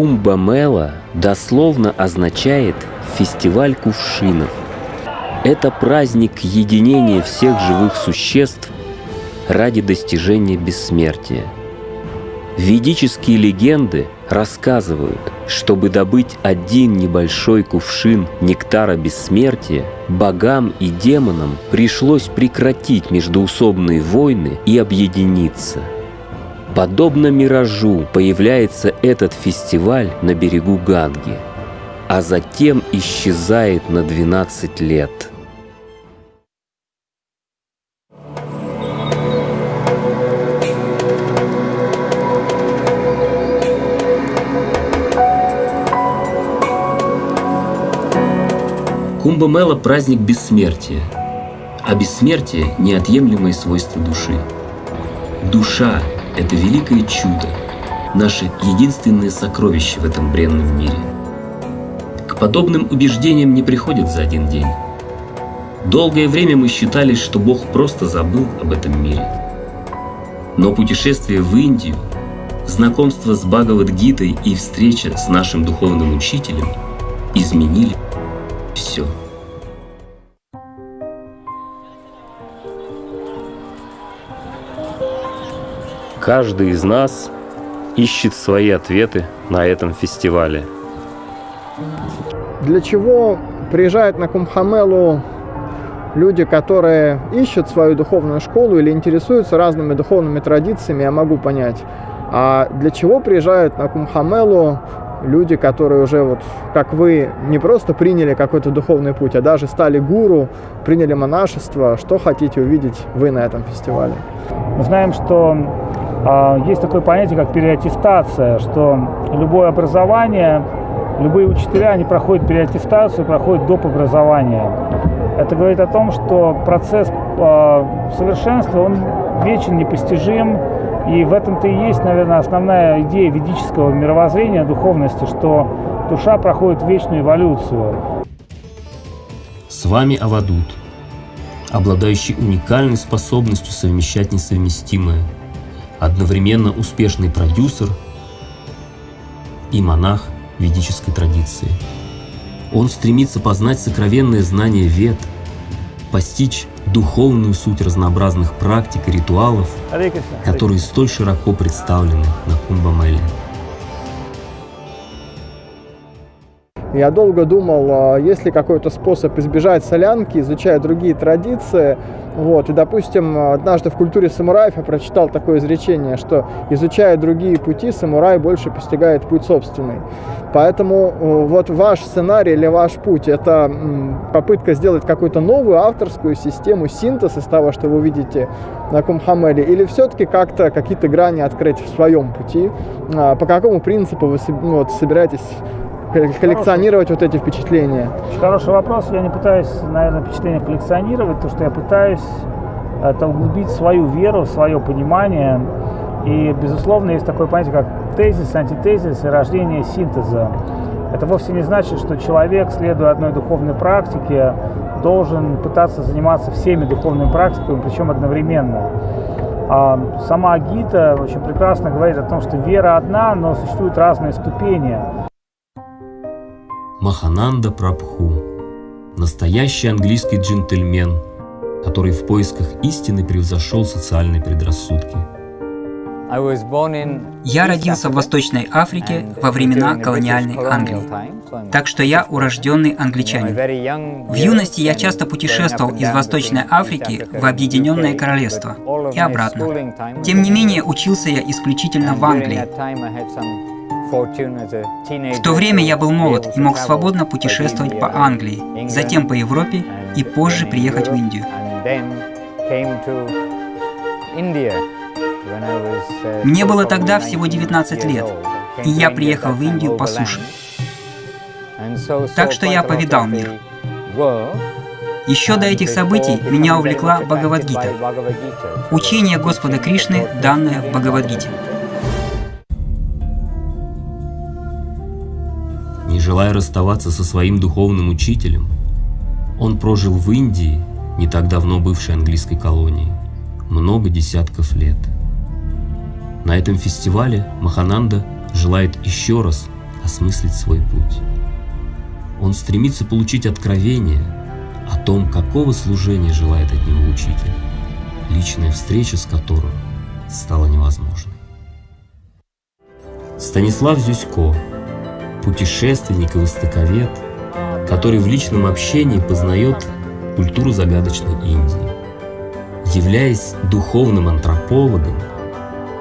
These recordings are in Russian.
Кумба Мела дословно означает «фестиваль кувшинов». Это праздник единения всех живых существ ради достижения бессмертия. Ведические легенды рассказывают, чтобы добыть один небольшой кувшин нектара бессмертия, богам и демонам пришлось прекратить междуусобные войны и объединиться. Подобно миражу появляется этот фестиваль на берегу Ганги, а затем исчезает на 12 лет – Кумба-Мела – праздник бессмертия, а бессмертие – неотъемлемое свойство души. Душа – это великое чудо, наше единственное сокровище в этом бренном мире. К подобным убеждениям не приходят за один день. Долгое время мы считали, что Бог просто забыл об этом мире. Но путешествие в Индию, знакомство с Бхагавадгитой и встреча с нашим духовным учителем изменили Каждый из нас ищет свои ответы на этом фестивале. Для чего приезжают на Кумхамелу люди, которые ищут свою духовную школу или интересуются разными духовными традициями, я могу понять. А для чего приезжают на Кумхамелу люди, которые уже вот, как вы, не просто приняли какой-то духовный путь, а даже стали гуру, приняли монашество. Что хотите увидеть вы на этом фестивале? Мы знаем, что э, есть такое понятие, как переаттестация, что любое образование, любые учителя, они проходят переаттестацию, проходят доп. образование. Это говорит о том, что процесс э, совершенства, он вечен, непостижим, и в этом-то и есть, наверное, основная идея ведического мировоззрения, духовности, что душа проходит вечную эволюцию. С вами Авадут, обладающий уникальной способностью совмещать несовместимое, одновременно успешный продюсер и монах ведической традиции. Он стремится познать сокровенное знание вед, постичь духовную суть разнообразных практик и ритуалов, которые столь широко представлены на Кумбамеле. Я долго думал, а есть ли какой-то способ избежать солянки, изучая другие традиции. Вот. И, допустим, однажды в культуре самураев я прочитал такое изречение, что изучая другие пути, самурай больше постигает путь собственный. Поэтому э, вот ваш сценарий или ваш путь – это попытка сделать какую-то новую авторскую систему, синтез из того, что вы видите на Кумхамеле, или все-таки как-то какие-то грани открыть в своем пути? А, по какому принципу вы ну, вот, собираетесь коллекционировать вот эти впечатления? Очень хороший вопрос. Я не пытаюсь, наверное, впечатления коллекционировать. То, что я пытаюсь, это углубить свою веру, свое понимание. И, безусловно, есть такое понятие, как тезис, антитезис и рождение синтеза. Это вовсе не значит, что человек, следуя одной духовной практике, должен пытаться заниматься всеми духовными практиками, причем одновременно. А сама Гита очень прекрасно говорит о том, что вера одна, но существуют разные ступени. Махананда Прабху, настоящий английский джентльмен, который в поисках истины превзошел социальные предрассудки. Я родился в Восточной Африке во времена колониальной Англии, так что я урожденный англичанин. В юности я часто путешествовал из Восточной Африки в Объединенное Королевство и обратно. Тем не менее, учился я исключительно в Англии, в то время я был молод и мог свободно путешествовать по Англии, затем по Европе и позже приехать в Индию. Мне было тогда всего 19 лет, и я приехал в Индию по суше. Так что я повидал мир. Еще до этих событий меня увлекла Бхагавадгита, учение Господа Кришны, данное в Бхагавадгите. Желая расставаться со своим духовным учителем, он прожил в Индии, не так давно бывшей английской колонии, много десятков лет. На этом фестивале Махананда желает еще раз осмыслить свой путь. Он стремится получить откровение о том, какого служения желает от него учитель, личная встреча с которым стала невозможной. Станислав Зюсько, путешественник и востоковед, который в личном общении познает культуру загадочной Индии. Являясь духовным антропологом,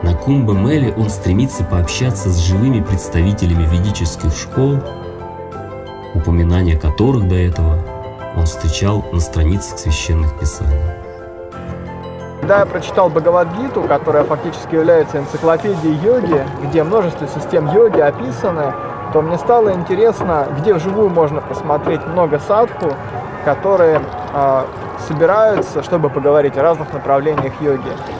на Кумба Меле он стремится пообщаться с живыми представителями ведических школ, упоминания которых до этого он встречал на страницах священных писаний. Когда я прочитал Бхагавадгиту, которая фактически является энциклопедией йоги, где множество систем йоги описаны, то мне стало интересно, где вживую можно посмотреть много садху, которые э, собираются, чтобы поговорить о разных направлениях йоги.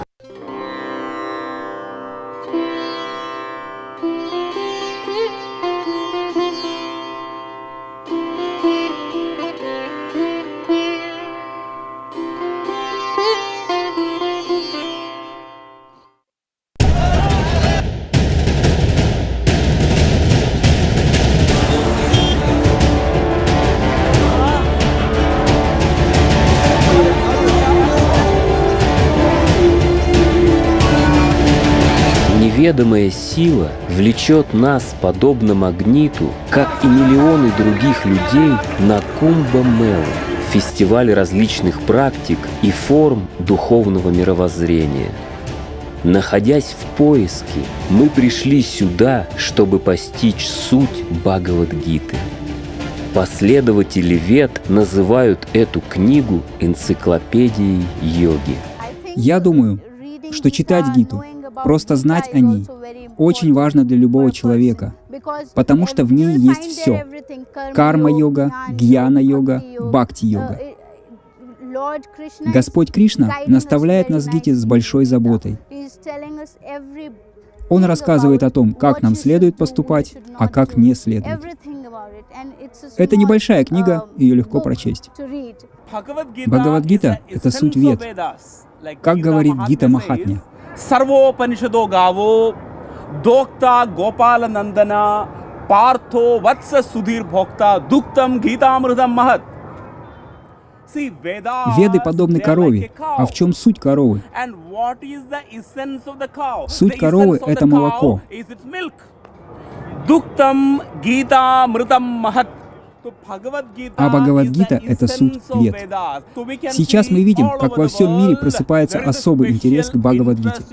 Неведомая сила влечет нас, подобно магниту, как и миллионы других людей, на Кумба-Мелу, фестиваль различных практик и форм духовного мировоззрения. Находясь в поиске, мы пришли сюда, чтобы постичь суть Бхагавадгиты. Последователи Вед называют эту книгу энциклопедией йоги. Я думаю, что читать Гиту Просто знать о ней очень важно для любого человека, потому что в ней есть все. Карма-йога, гьяна-йога, бхакти-йога. Господь Кришна наставляет нас Гите с большой заботой. Он рассказывает о том, как нам следует поступать, а как не следует. Это небольшая книга, ее легко прочесть. Бхагавадгита — это суть вед. Как говорит Гита Махатмя, सर्वोपनिषदो गावो दोक्ता गोपाल नंदना पार्थो वत्स सुधीर भोक्ता दुक्तम गीतामृतम महत Веды подобны корове. А в чем суть коровы? Суть коровы — это молоко. Дуктам гита мритам махат А Бхагавадгита — это суть вед. Сейчас мы видим, как во всем мире просыпается особый интерес к Бхагавадгите.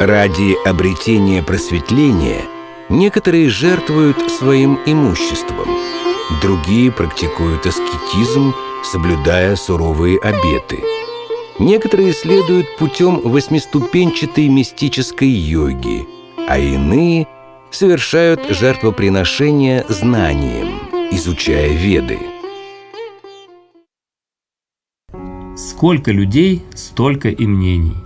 Ради обретения просветления — Некоторые жертвуют своим имуществом, другие практикуют аскетизм, соблюдая суровые обеты. Некоторые следуют путем восьмиступенчатой мистической йоги, а иные совершают жертвоприношения знанием, изучая веды. Сколько людей, столько и мнений.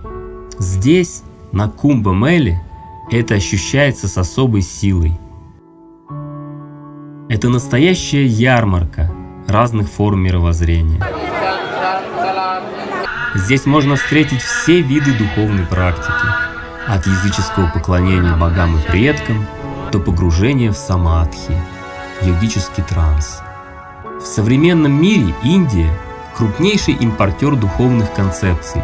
Здесь, на Кумба-Меле, это ощущается с особой силой. Это настоящая ярмарка разных форм мировоззрения. Здесь можно встретить все виды духовной практики, от языческого поклонения богам и предкам до погружения в самадхи, йогический транс. В современном мире Индия – крупнейший импортер духовных концепций.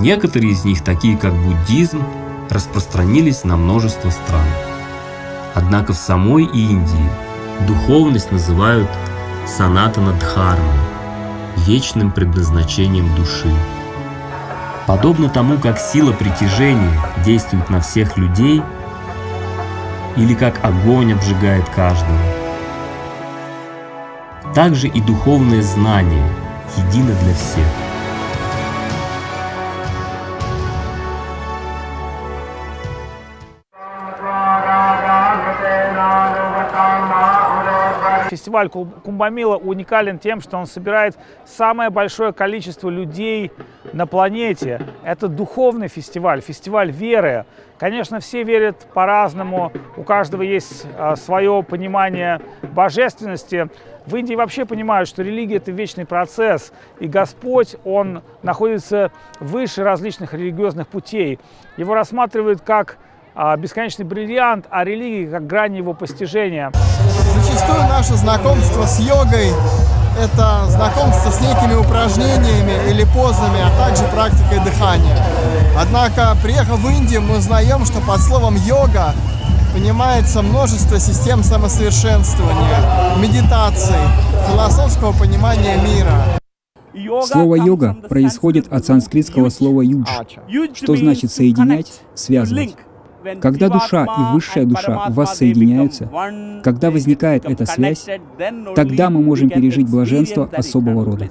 Некоторые из них, такие как буддизм, распространились на множество стран. Однако в самой Индии духовность называют санатана дхармой, вечным предназначением души. Подобно тому, как сила притяжения действует на всех людей, или как огонь обжигает каждого, также и духовное знание едино для всех. Фестиваль Кумбамила уникален тем, что он собирает самое большое количество людей на планете. Это духовный фестиваль, фестиваль веры. Конечно, все верят по-разному, у каждого есть а, свое понимание божественности. В Индии вообще понимают, что религия – это вечный процесс, и Господь, Он находится выше различных религиозных путей. Его рассматривают как а, бесконечный бриллиант, а религия как грань его постижения. Зачастую наше знакомство с йогой – это знакомство с некими упражнениями или позами, а также практикой дыхания. Однако, приехав в Индию, мы узнаем, что под словом «йога» понимается множество систем самосовершенствования, медитаций, философского понимания мира. Слово «йога» происходит от санскритского слова «юдж», что значит «соединять», «связывать». Когда душа и высшая душа воссоединяются, когда возникает эта связь, тогда мы можем пережить блаженство особого рода.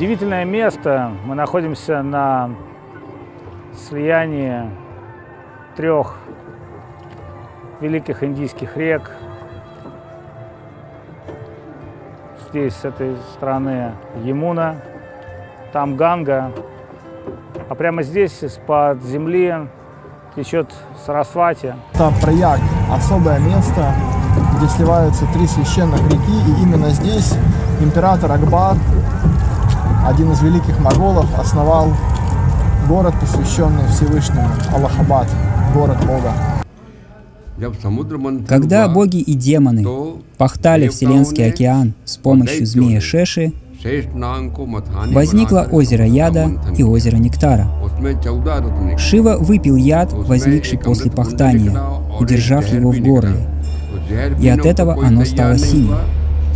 Удивительное место. Мы находимся на слиянии трех великих индийских рек. Здесь с этой стороны Емуна, там Ганга, а прямо здесь из-под земли течет Сарасвати. Это прояк, особое место, где сливаются три священных реки, и именно здесь император Акбар один из великих моголов, основал город, посвященный Всевышнему, Аллахабад, город Бога. Когда боги и демоны пахтали Вселенский океан с помощью змея Шеши, возникло озеро яда и озеро нектара. Шива выпил яд, возникший после пахтания, удержав его в горле, и от этого оно стало синим.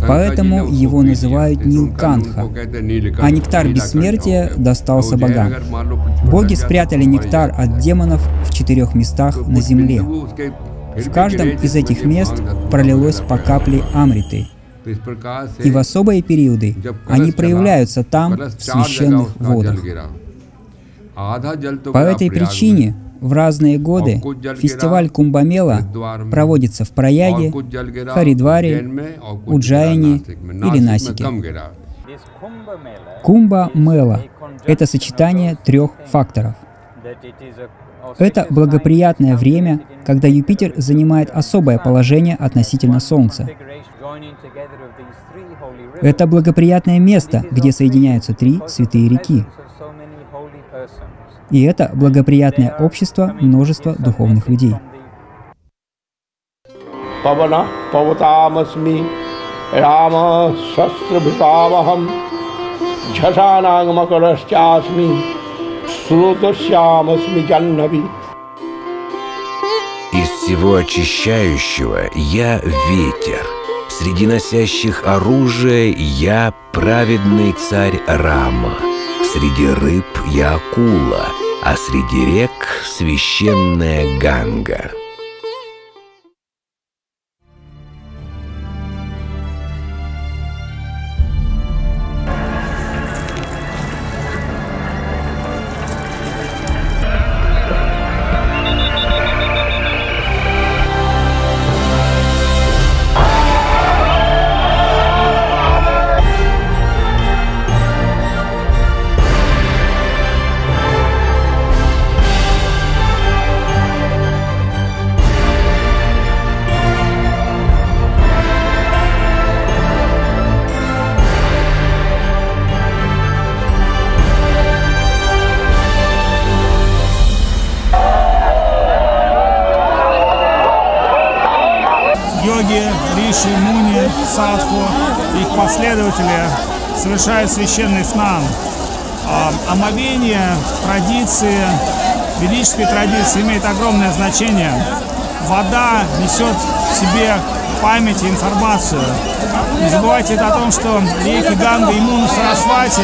Поэтому его называют Нилканха, а нектар бессмертия достался богам. Боги спрятали нектар от демонов в четырех местах на земле. В каждом из этих мест пролилось по капле Амриты, и в особые периоды они проявляются там, в священных водах. По этой причине в разные годы фестиваль Кумбамела проводится в Праяге, Харидваре, Уджаяне или Насике. Кумба-мела — это сочетание трех факторов. Это благоприятное время, когда Юпитер занимает особое положение относительно Солнца. Это благоприятное место, где соединяются три святые реки. И это благоприятное общество множества духовных людей. Павана Паватамасми Рама Шастрабхитамахам Джашанагмакарашчасми Сруташямасми Джаннави Из всего очищающего я ветер. Среди носящих оружие я праведный царь Рама. Среди рыб я акула, а среди рек священная Ганга. Йоги, риши, муни, садху, их последователи совершают священный снан. А, омовение традиции, ведической традиции имеет огромное значение. Вода несет в себе память и информацию. Не забывайте о том, что реки Ганга и Муна Сарасвати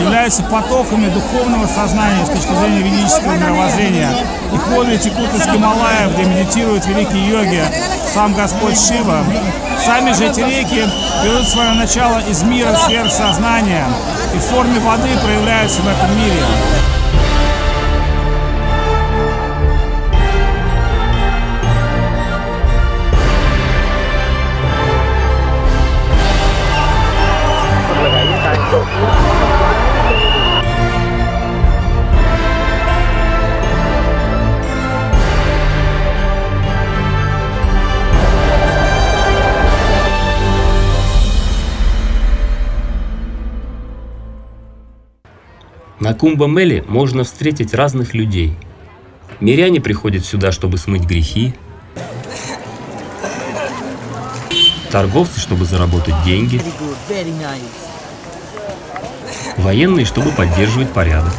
являются потоками духовного сознания с точки зрения ведического мировоззрения. Их воды текут из Гималаев, где медитируют великие йоги, сам Господь Шива. Сами же эти реки берут свое начало из мира сверхсознания и в форме воды проявляются в этом мире. Кумба-Меле можно встретить разных людей. Миряне приходят сюда, чтобы смыть грехи, торговцы, чтобы заработать деньги, военные, чтобы поддерживать порядок.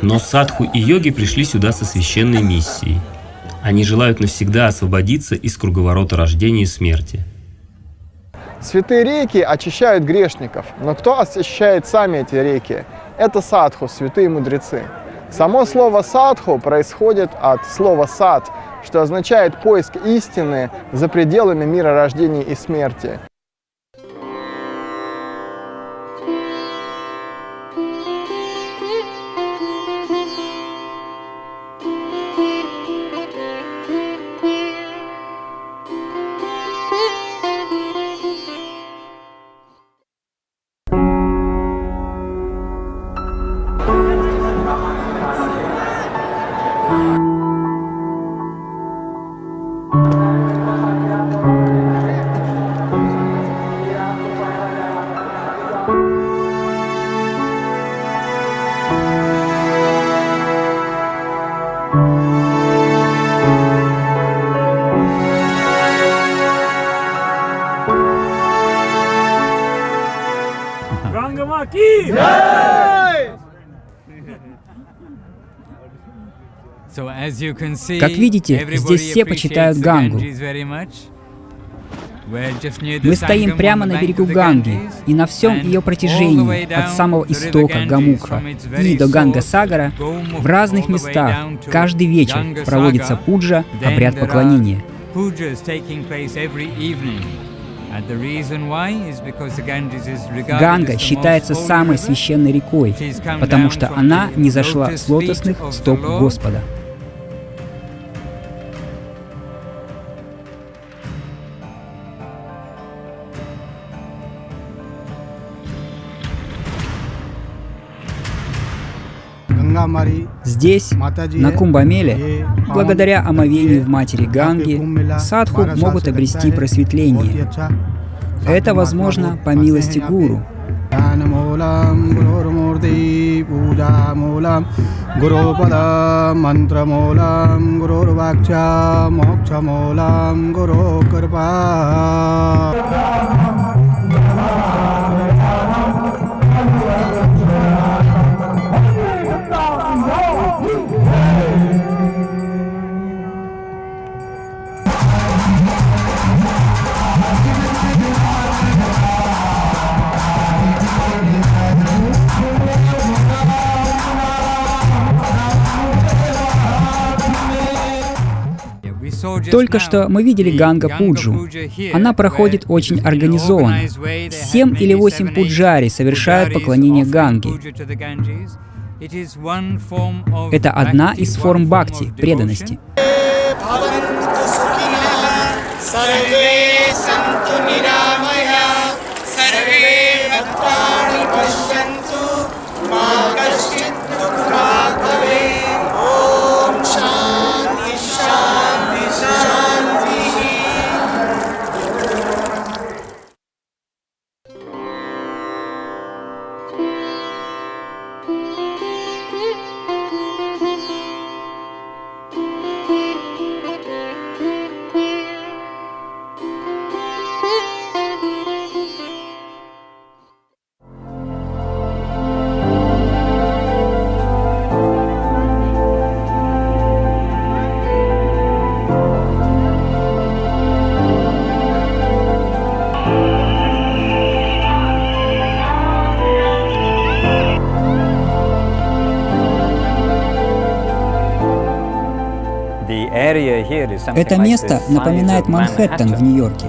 Но садху и йоги пришли сюда со священной миссией. Они желают навсегда освободиться из круговорота рождения и смерти – Святые реки очищают грешников, но кто очищает сами эти реки? Это садху, святые мудрецы. Само слово садху происходит от слова сад, что означает поиск истины за пределами мира рождения и смерти. Как видите, здесь все почитают Гангу. Мы стоим прямо на берегу Ганги, и на всем ее протяжении, от самого истока Гамукха и до Ганга-Сагара, в разных местах каждый вечер проводится пуджа, обряд поклонения. Ганга считается самой священной рекой, потому что она не зашла с лотосных стоп Господа. Здесь, на Кумбамеле, благодаря омовению в матери Ганги, садху могут обрести просветление. Это возможно по милости гуру. Гуру Только что мы видели Ганга Пуджу. Она проходит очень организованно. Семь или восемь пуджари совершают поклонение Ганге. Это одна из форм бхакти, преданности. Это место напоминает Манхэттен в Нью-Йорке.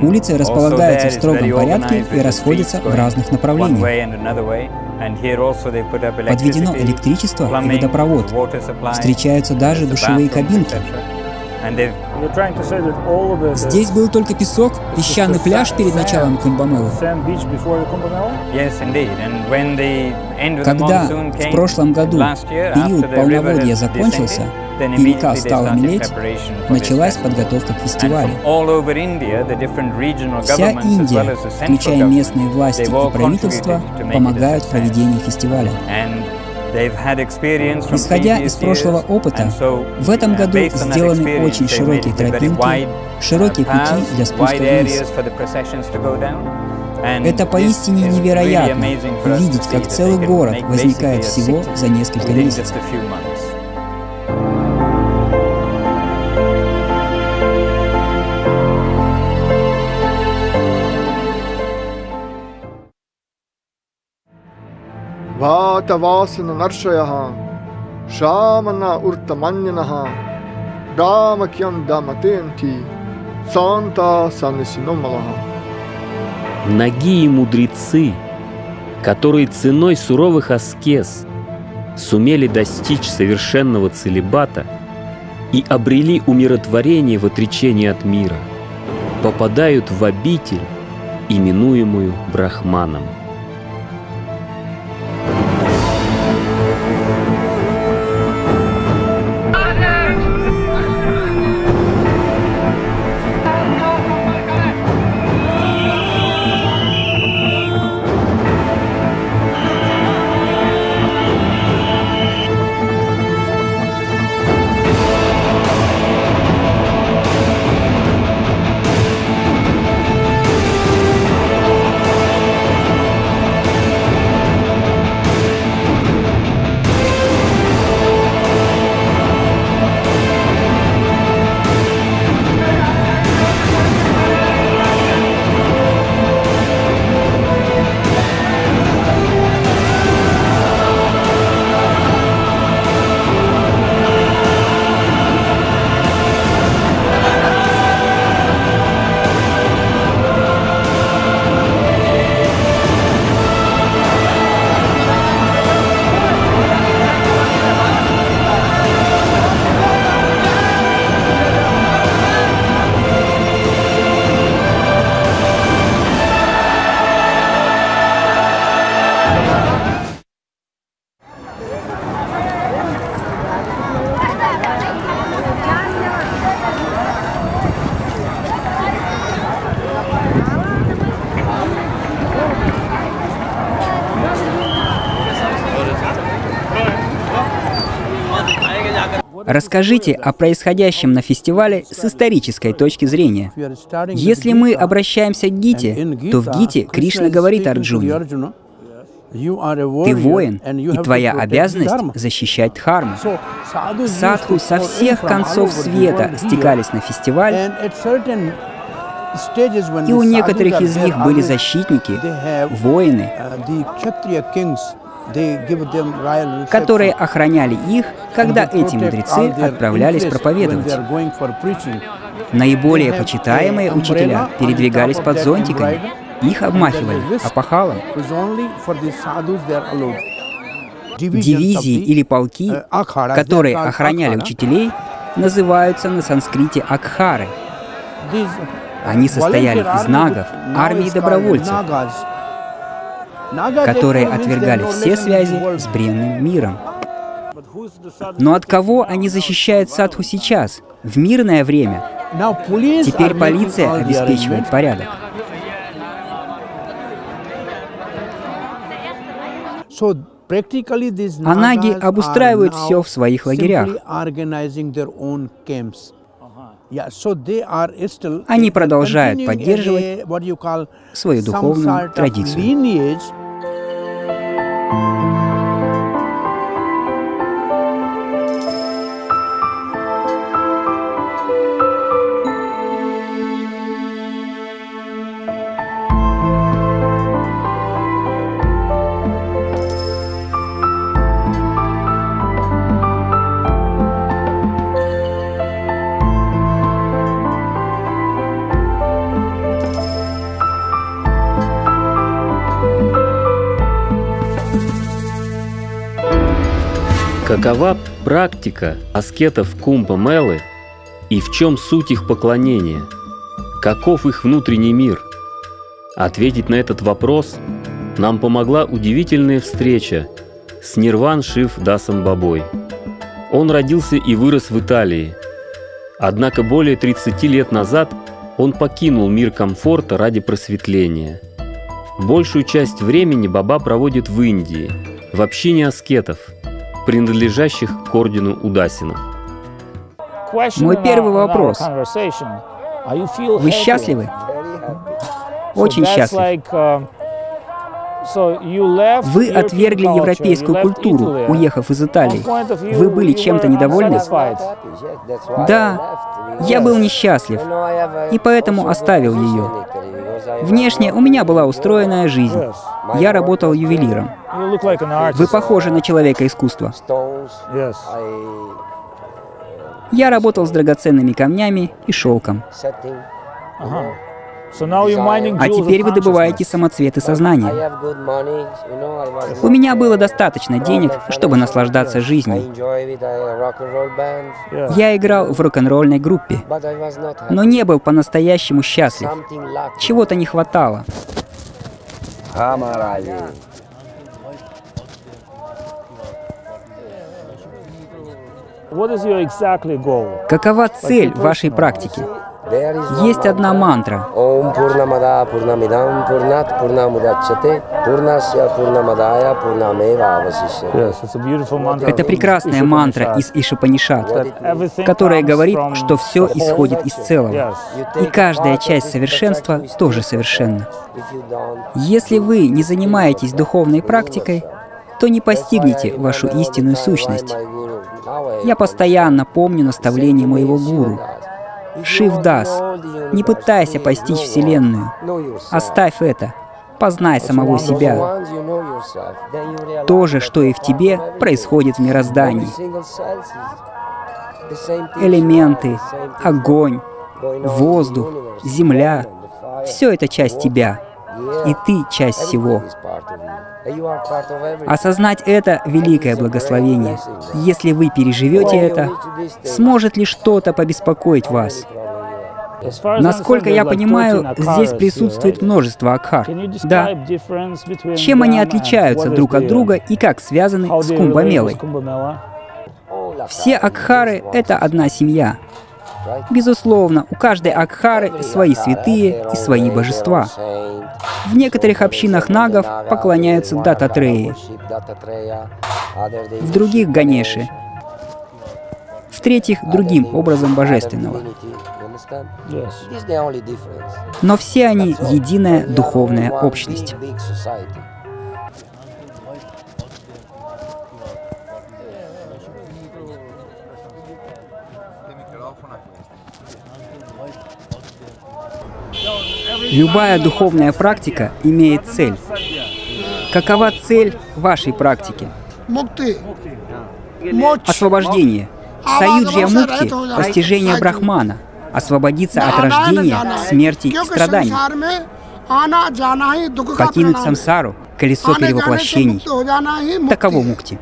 Улицы располагаются в строгом порядке и расходятся в разных направлениях. Подведено электричество и водопровод. Встречаются даже душевые кабинки. Здесь был только песок, песчаный пляж перед началом Кумбамелы. Когда в прошлом году период полноводья закончился, и река стала мелеть, началась подготовка к фестивалю. Вся Индия, включая местные власти и правительство, помогают в проведении фестиваля. Исходя из прошлого опыта, в этом году сделаны очень широкие тропинки, широкие пути для спуска вниз. Это поистине невероятно видеть, как целый город возникает всего за несколько месяцев. Narshayaha Shamana Urtamanyanaha Damakyam Damatenti Санта Санесиномалаха. Ноги и мудрецы, которые ценой суровых аскез сумели достичь совершенного целебата и обрели умиротворение в отречении от мира, попадают в обитель, именуемую Брахманом. Расскажите о происходящем на фестивале с исторической точки зрения. Если мы обращаемся к Гите, то в Гите Кришна говорит Арджуне, ты воин, и твоя обязанность защищать Дхарму. Садху со всех концов света стекались на фестиваль, и у некоторых из них были защитники, воины, которые охраняли их, когда эти мудрецы отправлялись проповедовать. Наиболее почитаемые учителя передвигались под зонтиками, их обмахивали опахалом. Дивизии или полки, которые охраняли учителей, называются на санскрите Акхары. Они состояли из нагов, армии добровольцев, которые отвергали все связи с бренным миром. Но от кого они защищают садху сейчас, в мирное время? Теперь полиция обеспечивает порядок. Анаги обустраивают все в своих лагерях. Они продолжают поддерживать свою духовную традицию. Música Какова практика аскетов Кумпа Мелы и в чем суть их поклонения? Каков их внутренний мир? Ответить на этот вопрос нам помогла удивительная встреча с Нирван Шив Дасом Бабой. Он родился и вырос в Италии. Однако более 30 лет назад он покинул мир комфорта ради просветления. Большую часть времени Баба проводит в Индии, в общине аскетов – принадлежащих к ордену Удасинов. Мой первый вопрос. Вы счастливы? Очень счастливы. Вы отвергли европейскую культуру, уехав из Италии. Вы были чем-то недовольны? Да, я был несчастлив, и поэтому оставил ее. Внешне у меня была устроенная жизнь. Я работал ювелиром. Вы похожи на человека искусства. Я работал с драгоценными камнями и шелком. А теперь вы добываете самоцветы сознания. У меня было достаточно денег, чтобы наслаждаться жизнью. Я играл в рок-н-ролльной группе, но не был по-настоящему счастлив. Чего-то не хватало. Какова цель вашей практики? Есть одна мантра. Это прекрасная мантра из Ишупанишат, которая говорит, что все исходит из целого. И каждая часть совершенства тоже совершенна. Если вы не занимаетесь духовной практикой, то не постигнете вашу истинную сущность. Я постоянно помню наставление моего гуру — Шивдас, не пытайся постичь Вселенную. Оставь это. Познай самого себя. То же, что и в тебе, происходит в мироздании. Элементы, огонь, воздух, земля — все это часть тебя, и ты часть всего. Осознать это — великое благословение. Если вы переживете это, сможет ли что-то побеспокоить вас? Насколько я понимаю, здесь присутствует множество акхар. Да. Чем они отличаются друг от друга и как связаны с Кумбамелой? Все акхары — это одна семья. Безусловно, у каждой Акхары свои святые и свои божества. В некоторых общинах нагов поклоняются Дататреи, в других — Ганеши, в-третьих, другим образом божественного. Но все они — единая духовная общность. Любая духовная практика имеет цель. Какова цель вашей практики? Освобождение. Саюджия Мукти – постижение Брахмана, освободиться от рождения, смерти и страданий, покинуть сансару, колесо перевоплощений. Таково Мукти.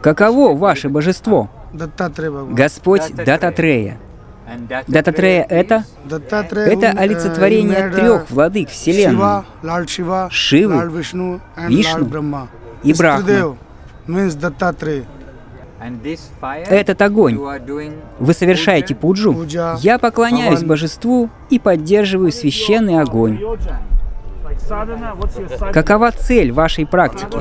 Каково ваше божество? Господь Дататрея. Дататрея — это? Это олицетворение трех владык Вселенной. Шивы, Вишну и Брахма. Этот огонь. Вы совершаете пуджу. Я поклоняюсь божеству и поддерживаю священный огонь. Какова цель вашей практики?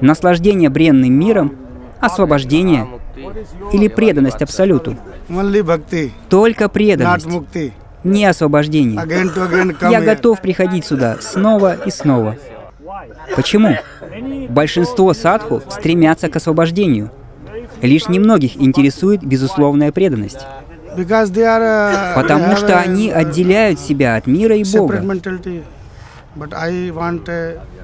Наслаждение бренным миром, освобождение или преданность Абсолюту? Только преданность, не освобождение. Я готов приходить сюда снова и снова. Почему? Большинство садху стремятся к освобождению. Лишь немногих интересует безусловная преданность. Uh, Потому что они отделяют себя от мира и Бога.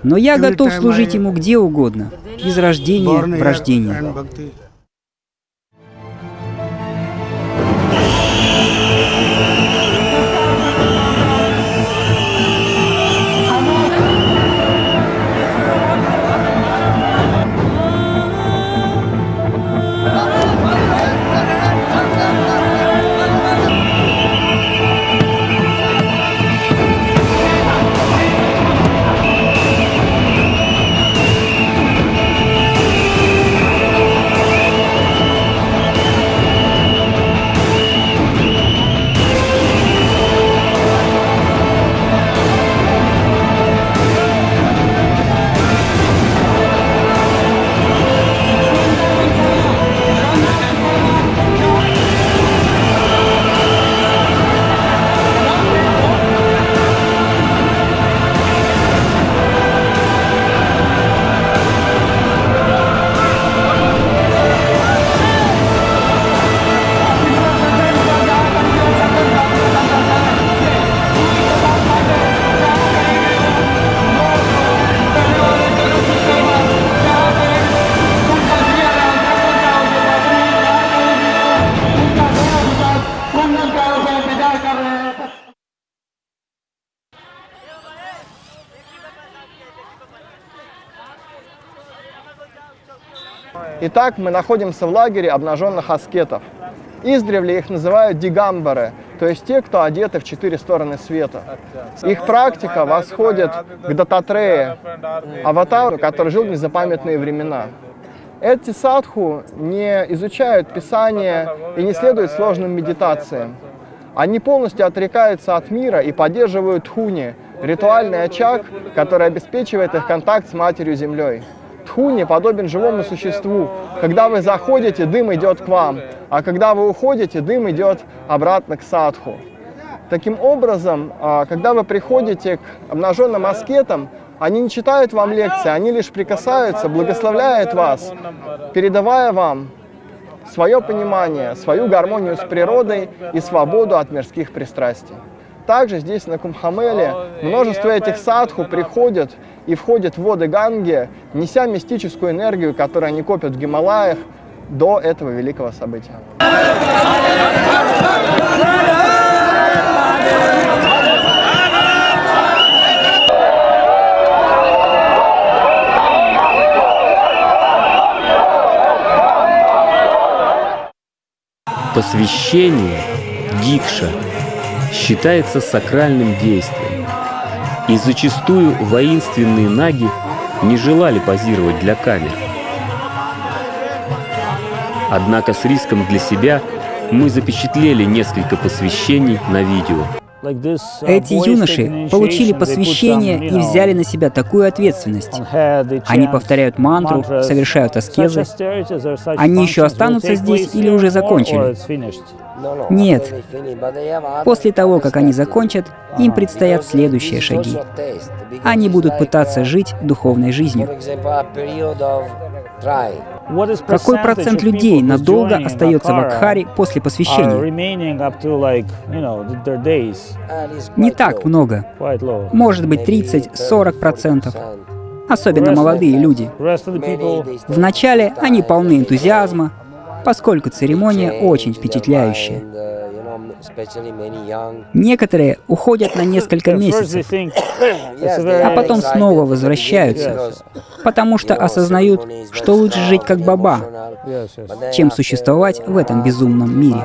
Но я готов служить Ему где угодно, из рождения в рождение. Итак, мы находимся в лагере обнаженных аскетов. Издревле их называют дигамбары, то есть те, кто одеты в четыре стороны света. Их практика восходит к Дататрее, аватару, который жил в незапамятные времена. Эти садху не изучают Писание и не следуют сложным медитациям. Они полностью отрекаются от мира и поддерживают хуни, ритуальный очаг, который обеспечивает их контакт с Матерью Землей. Тхуни подобен живому существу. Когда вы заходите, дым идет к вам, а когда вы уходите, дым идет обратно к садху. Таким образом, а, когда вы приходите к обнаженным аскетам, они не читают вам лекции, они лишь прикасаются, благословляют вас, передавая вам свое понимание, свою гармонию с природой и свободу от мирских пристрастий. Также здесь, на Кумхамеле, множество этих садху приходят и входят в воды Ганги, неся мистическую энергию, которую они копят в Гималаях до этого великого события. Посвящение, дикша, считается сакральным действием. И зачастую воинственные наги не желали позировать для камер. Однако с риском для себя мы запечатлели несколько посвящений на видео. Эти юноши получили посвящение и взяли на себя такую ответственность. Они повторяют мантру, совершают аскезы. Они еще останутся здесь или уже закончили? Нет. После того, как они закончат, им предстоят следующие шаги. Они будут пытаться жить духовной жизнью. Какой процент людей надолго остается в Акхаре после посвящения? Не так много. Может быть 30-40 процентов. Особенно молодые люди. Вначале они полны энтузиазма, поскольку церемония очень впечатляющая. Некоторые уходят на несколько месяцев, а потом снова возвращаются, потому что осознают, что лучше жить как баба, чем существовать в этом безумном мире.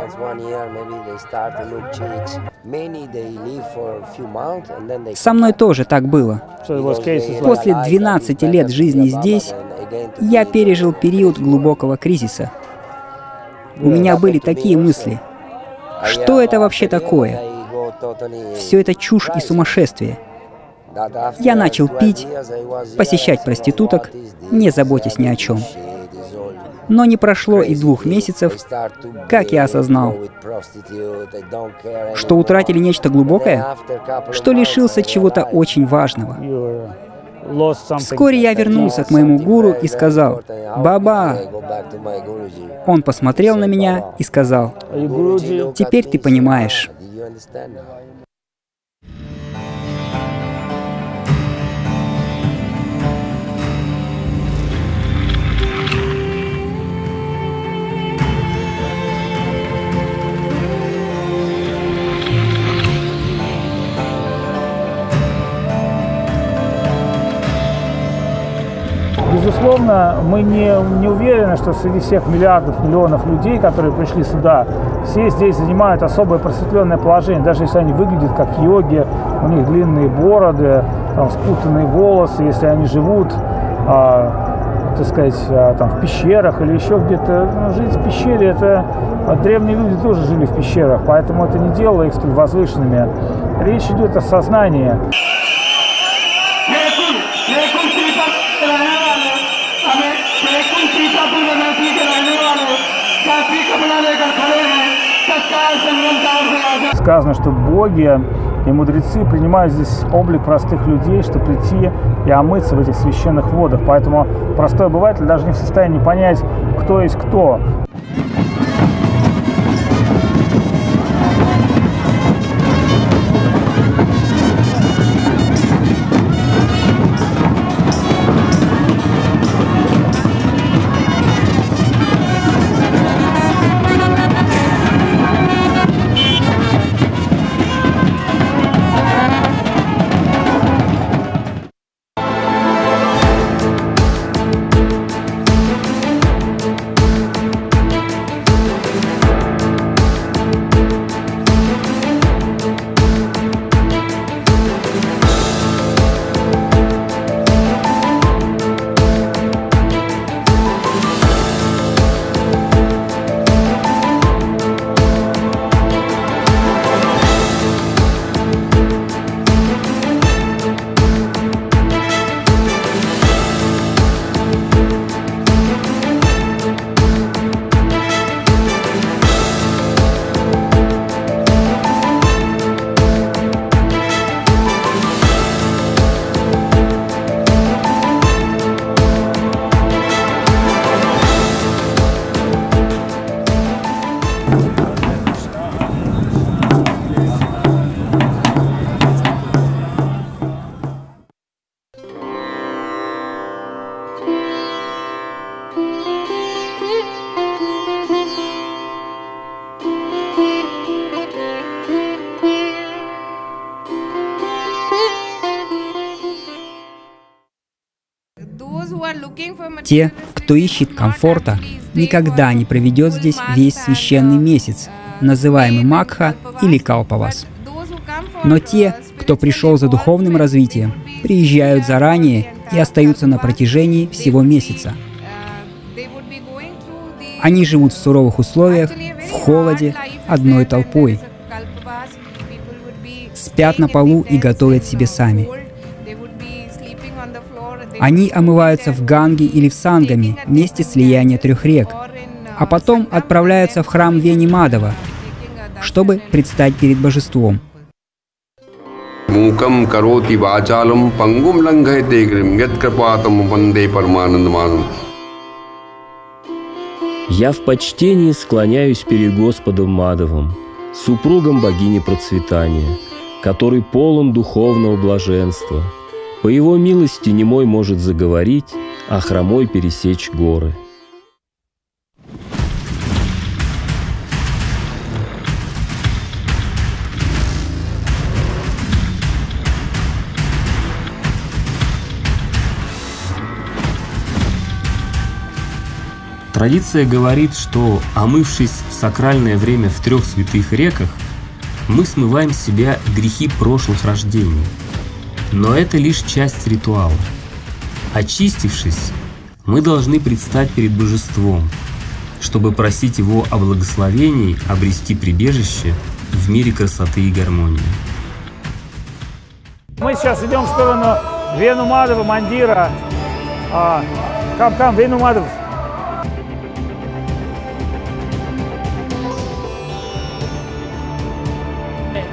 Со мной тоже так было. После 12 лет жизни здесь я пережил период глубокого кризиса. У меня были такие мысли — что это вообще такое? Все это чушь и сумасшествие. Я начал пить, посещать проституток, не заботясь ни о чем. Но не прошло и двух месяцев, как я осознал, что утратили нечто глубокое, что лишился чего-то очень важного. Вскоре я вернулся к моему гуру и сказал, «Баба!» Он посмотрел на меня и сказал, «Теперь ты понимаешь». Безусловно, мы не, не уверены, что среди всех миллиардов, миллионов людей, которые пришли сюда, все здесь занимают особое просветленное положение. Даже если они выглядят как йоги, у них длинные бороды, там, спутанные волосы, если они живут, а, так сказать, а, там, в пещерах или еще где-то. Ну, жить в пещере, это а, древние люди тоже жили в пещерах, поэтому это не делало их столь возвышенными. Речь идет о сознании. Сказано, что боги и мудрецы принимают здесь облик простых людей, чтобы прийти и омыться в этих священных водах. Поэтому простой обыватель даже не в состоянии понять, кто есть кто. Те, кто ищет комфорта, никогда не проведет здесь весь священный месяц, называемый Макха или Калпавас. Но те, кто пришел за духовным развитием, приезжают заранее и остаются на протяжении всего месяца. Они живут в суровых условиях, в холоде, одной толпой. спят на полу и готовят себе сами. Они омываются в Ганге или в Сангаме, месте слияния трех рек, а потом отправляются в храм Вени Мадова, чтобы предстать перед божеством. Мукам кароти вачалам пангум лангайте грим яткрапатам ванде парманандаманам. Я в почтении склоняюсь перед Господом Мадовым, супругом богини процветания, который полон духовного блаженства. По его милости немой может заговорить, а хромой пересечь горы. Традиция говорит, что, омывшись в сакральное время в трех святых реках, мы смываем с себя грехи прошлых рождений. Но это лишь часть ритуала. Очистившись, мы должны предстать перед Божеством, чтобы просить Его о благословении обрести прибежище в мире красоты и гармонии. Мы сейчас идем в сторону Вену Мадова, Мандира. А, кам, кам, Вену Мадов.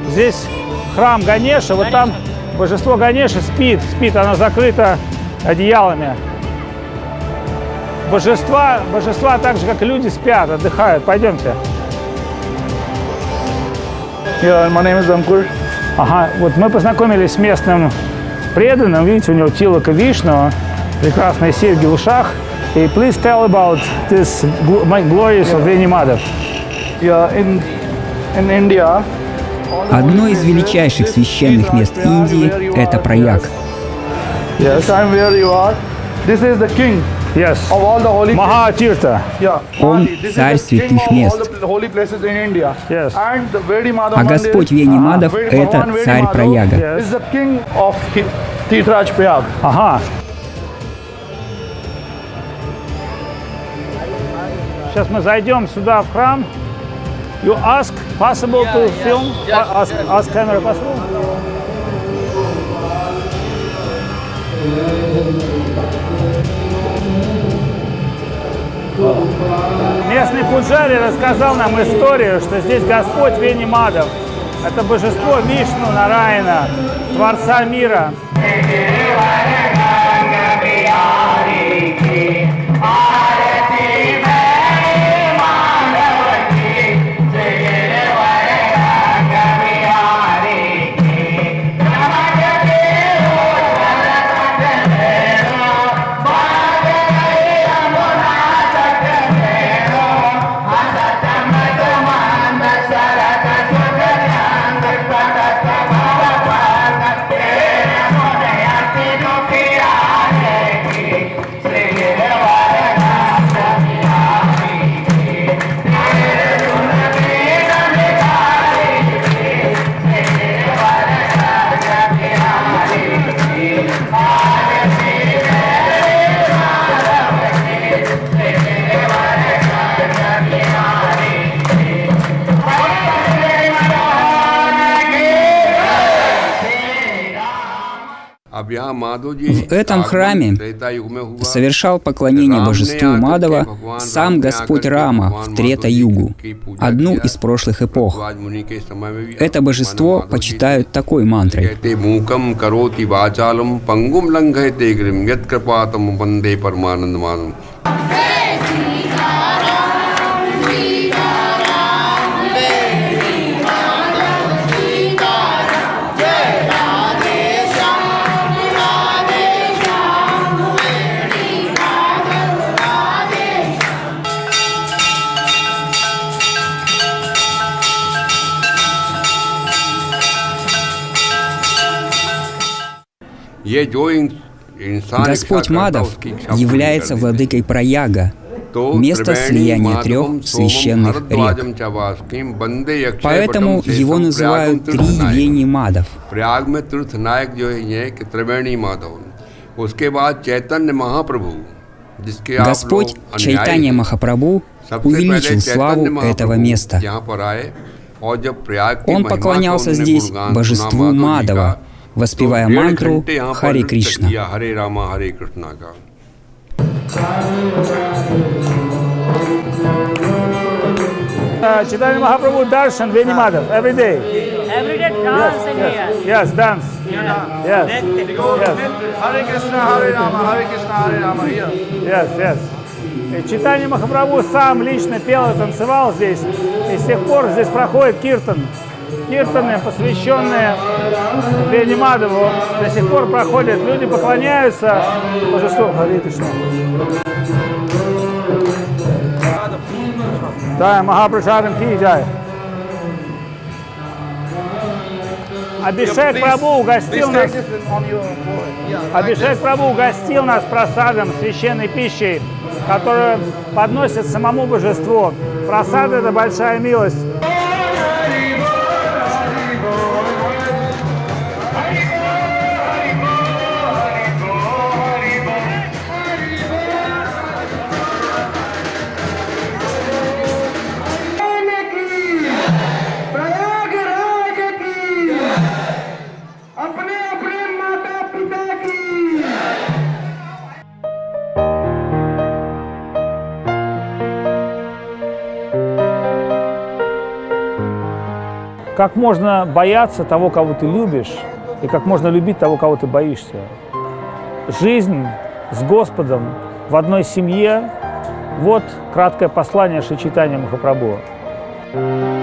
Здесь храм Ганеша, вот там божество Ганеша спит, спит, оно закрыто одеялами. Божества, божества так же, как и люди, спят, отдыхают. Пойдемте. Yeah, my name is Ankur. Ага, вот мы познакомились с местным преданным. Видите, у него Тилака Вишну, прекрасные серьги в ушах. И please tell about this glorious of Veni Madhav. Yeah, in, in India, Одно из величайших священных мест Индии – это holy Махатирта. Он царь святых мест. А Господь Венимадов это царь Праяга. Prayag. Ага. Сейчас мы зайдем сюда в храм. You ask possible to film? Ask, ask camera possible? Местный пуджари рассказал нам историю, что здесь Господь Венимадов. Это божество Вишну Нараяна, Творца мира. В этом храме совершал поклонение божеству Мадова сам Господь Рама в Трета-Югу, одну из прошлых эпох. Это божество почитают такой мантрой. Господь Мадов является владыкой Праяга, место слияния трех священных рек. Поэтому его называют Тривени Мадов. Господь Чайтанья Махапрабху увеличил славу этого места. Он поклонялся здесь божеству Мадова, воспевая мантру Хари Кришна. Uh, Chaitanya Mahaprabhu darshan Venimadav every day. Every day dance yes, in yes, here. Yes, dance. Yes. yes. Hare Krishna, Hare Rama, Hare Krishna, Hare Rama. Here. Yes, yes. Читание Махапрабху сам лично пел и танцевал здесь. И с тех пор здесь проходит киртан. Киртаны, посвященные Венимадову, до сих пор проходят. Люди поклоняются божеству Хари Кришна. Да, Махапрашадам Ки Джай. Абишек Прабу угостил нас, Абишек Прабу угостил нас просадом, священной пищей, которую подносит самому божеству. Просад – это большая милость. Как можно бояться того, кого ты любишь, и как можно любить того, кого ты боишься. Жизнь с Господом в одной семье – вот краткое послание Шичитания Махапрабху. Thank.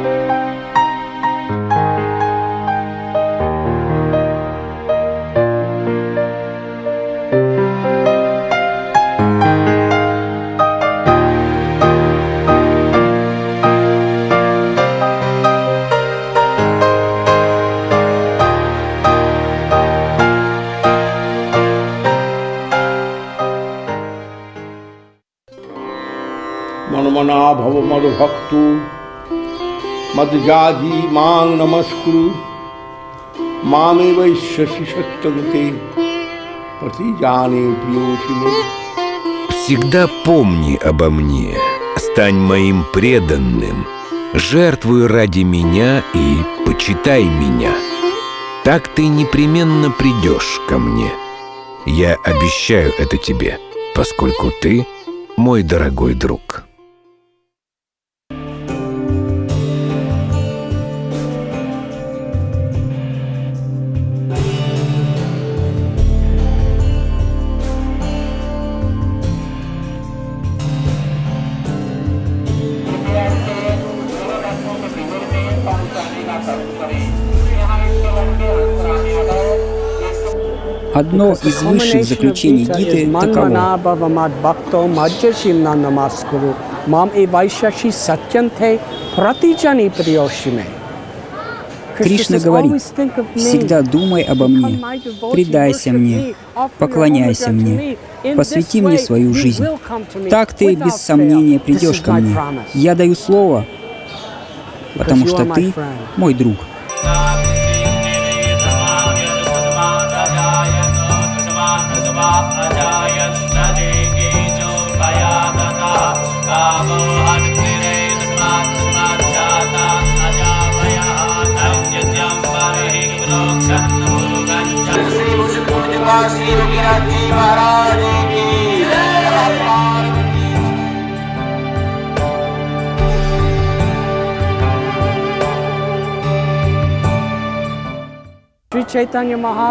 मद जाजी मांग नमस्कुरु मामे वैश्यसि सत्यन्ते प्रति जाने प्रियोषिने Всегда помни обо мне, стань моим преданным, жертвуй ради меня и почитай меня. Так ты непременно придешь ко мне. Я обещаю это тебе, поскольку ты мой дорогой друг. Одно из высших заключений Гиты таково. Кришна говорит, всегда думай обо мне, предайся мне, поклоняйся мне, посвяти мне свою жизнь. Так ты без сомнения придешь ко мне. Я даю слово, потому что ты мой друг.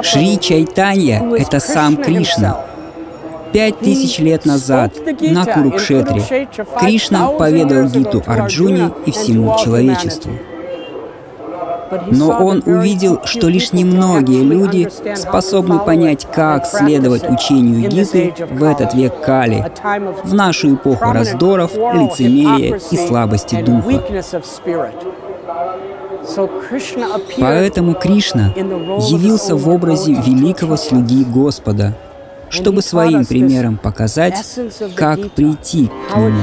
Шри Чайтанья – это сам Кришна. Пять тысяч лет назад на Курукшетре Кришна поведал Гиту Арджуне и всему человечеству. Но он увидел, что лишь немногие люди способны понять, как следовать учению Гиты в этот век Кали, в нашу эпоху раздоров, лицемерия и слабости духа. Поэтому Кришна явился в образе великого слуги Господа, чтобы своим примером показать, как прийти к Нему.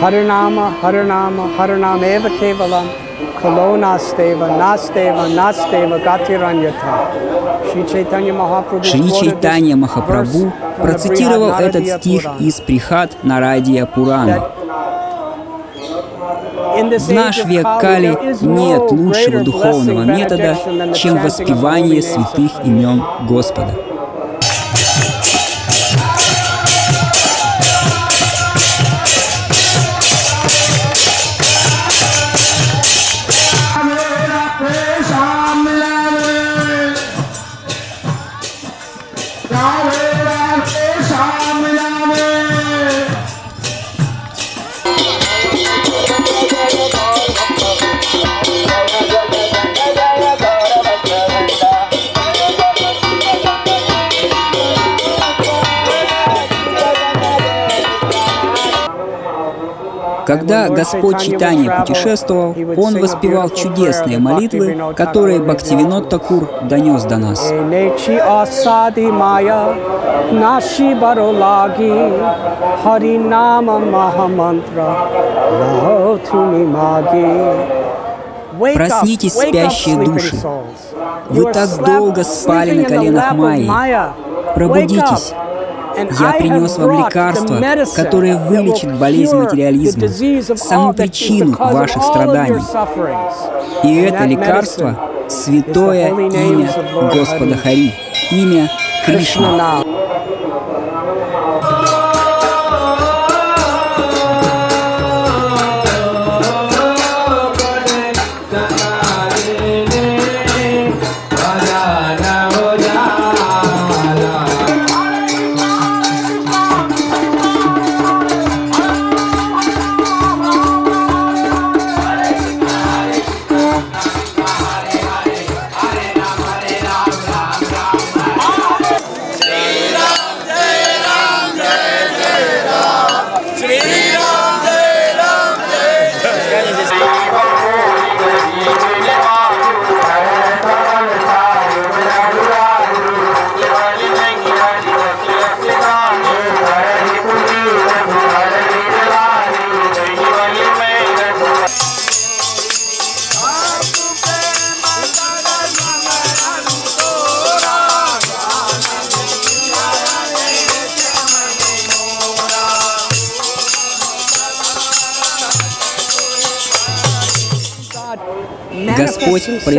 Harinama, Harinama, Harinameva Kevalam, Kalo Nasteva, Nasteva, Gatiranyata. Шри Чайтанья Махапрабху процитировал этот стих из Прихат Нарадия Пурана. В наш век Кали нет лучшего духовного метода, чем воспевание святых имен Господа. Когда Господь Читания путешествовал, Он воспевал чудесные молитвы, которые Бхактивинод Такур донес до нас. Проснитесь, спящие души. Вы так долго спали на коленах Майи. Пробудитесь. Я принес вам лекарство, которое вылечит болезнь материализма, саму причину ваших страданий. И это лекарство — святое имя Господа Хари, имя Кришна.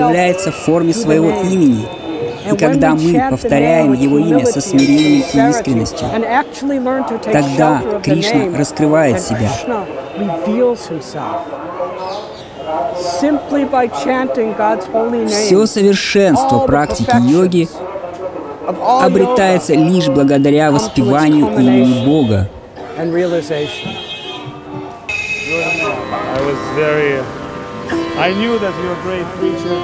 Проявляется в форме своего имени. И когда мы повторяем Его имя со смирением и искренностью, тогда Кришна раскрывает себя. Все совершенство практики йоги обретается лишь благодаря воспеванию имени Бога. I knew that you're a great preacher.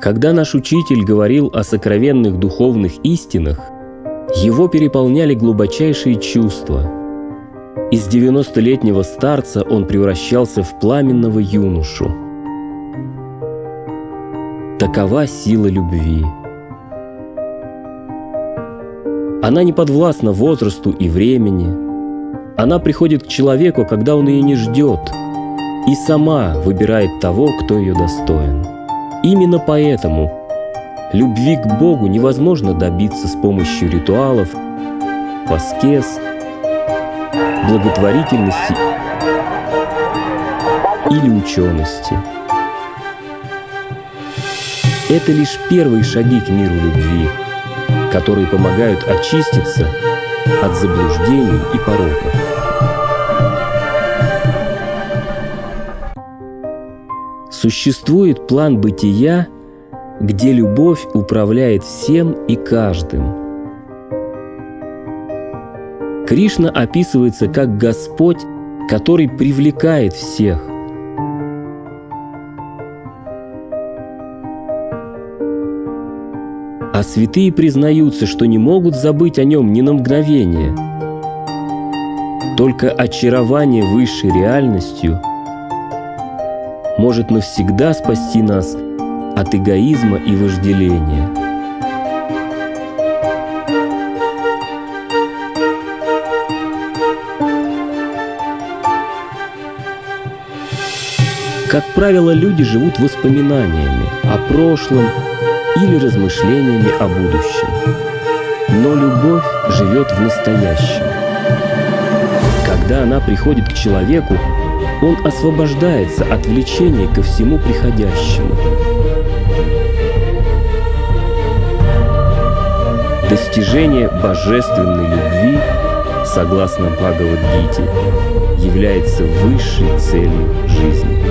Когда наш учитель говорил о сокровенных духовных истинах, его переполняли глубочайшие чувства. Из 90-летнего старца он превращался в пламенного юношу. Такова сила любви. Она не подвластна возрасту и времени. Она приходит к человеку, когда он ее не ждет, и сама выбирает того, кто ее достоин. Именно поэтому Любви к Богу невозможно добиться с помощью ритуалов, аскез, благотворительности или учености. Это лишь первые шаги к миру любви, которые помогают очиститься от заблуждений и пороков. Существует план бытия – где любовь управляет всем и каждым. Кришна описывается как Господь, который привлекает всех. А святые признаются, что не могут забыть о нем ни на мгновение. Только очарование высшей реальностью может навсегда спасти нас от эгоизма и вожделения. Как правило, люди живут воспоминаниями о прошлом или размышлениями о будущем. Но любовь живет в настоящем. Когда она приходит к человеку, он освобождается от влечения ко всему приходящему. Достижение божественной любви, согласно Бхагавадгите, является высшей целью жизни.